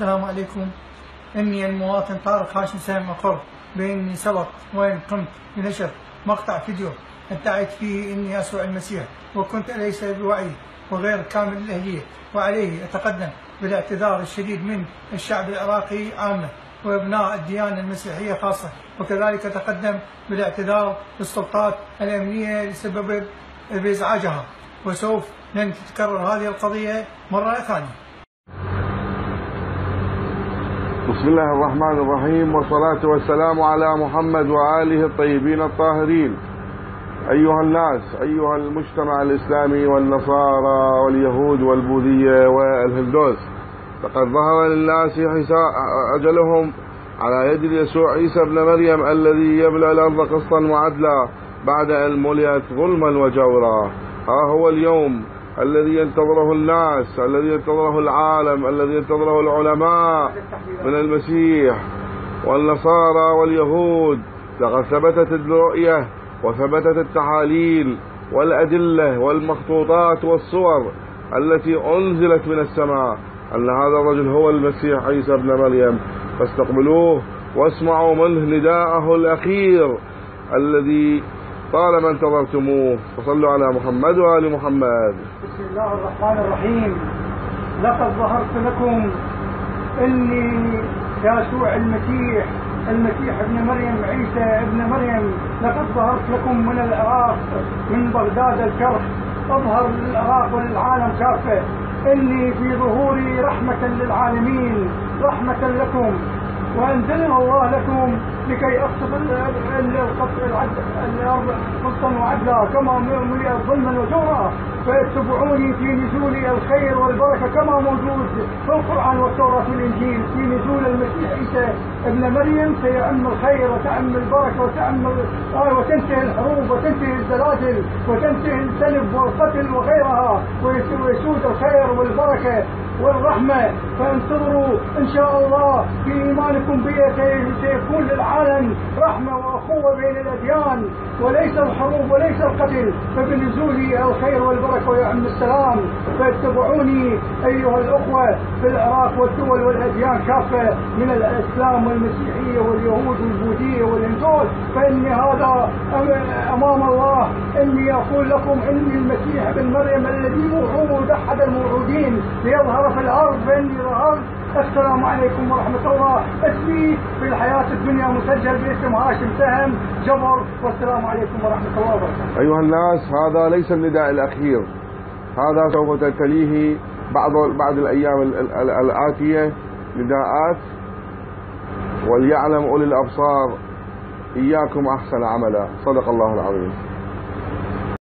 السلام عليكم. إني المواطن طارق هاشم سالم أقر بإني سبق وإن قمت بنشر مقطع فيديو ادعيت فيه إني أسوأ المسيح وكنت ليس بوعي وغير كامل الأهلية وعليه أتقدم بالاعتذار الشديد من الشعب العراقي عامة وأبناء الديانة المسيحية خاصة. وكذلك أتقدم بالاعتذار للسلطات الأمنية لسبب بإزعاجها وسوف لن تتكرر هذه القضية مرة ثانية. بسم الله الرحمن الرحيم والصلاة والسلام على محمد وآله الطيبين الطاهرين. أيها الناس أيها المجتمع الإسلامي والنصارى واليهود والبوذية والهندوس لقد ظهر للناس أجلهم على يد يسوع عيسى ابن مريم الذي يبلع الأرض قسطا وعدلا بعد أن ملئت ظلما وجورا. ها هو اليوم الذي ينتظره الناس الذي ينتظره العالم الذي ينتظره العلماء من المسيح والنصارى واليهود. لقد ثبتت الرؤية وثبتت التحاليل والأدلة والمخطوطات والصور التي أنزلت من السماء أن هذا الرجل هو المسيح عيسى بن مريم. فاستقبلوه واسمعوا منه نداءه الأخير الذي طالما انتظرتموه. فصلوا على محمد وآل محمد. بسم الله الرحمن الرحيم. لقد ظهرت لكم إني يسوع المسيح المسيح ابن مريم عيسى ابن مريم. لقد ظهرت لكم من العراق من بغداد الشرق أظهر للعراق وللعالم كافة. إني في ظهوري رحمة للعالمين رحمة لكم. وانزلها الله لكم لكي اقصد الأرض قسطا وعدلا. كما ملئت ظلما وجورا. فاتبعوني في نزول الخير والبركة كما موجود في القرآن والتوراة والإنجيل. في نزول المسيح عيسى ابن مريم سيعم الخير وتعم البركة وتعم آه وتنتهي الحروب وتنتهي الزلازل وتنتهي السلب والقتل وغيرها. ويسود الخير والبركة والرحمة. فانتظروا إن شاء الله في إيمانكم بي سيكون للعالم رحمة وأخوة بين الأديان وليس الحروب وليس القتل فبنزول الخير والبركة ويعم السلام فاتبعوني أيها الأخوة في العراق والدول والأديان كافة من الإسلام والمسيحية واليهود والبوذية والهندوس فإني هذا أمام الله إني أقول لكم إني المسيح ابن مريم الذي موعود أحد الموعودين ليظهر في الأرض فإني ظهرت السلام عليكم ورحمة الله. اسمي في الحياة الدنيا مسجل باسم هاشم سهم جبر والسلام عليكم ورحمة الله وبركاته. أيها الناس هذا ليس النداء الأخير. هذا سوف تتليه بعض بعد الأيام الآتية نداءات وليعلم أولي الأبصار إياكم أحسن عملا. صدق الله العظيم.